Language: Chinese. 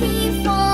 地方。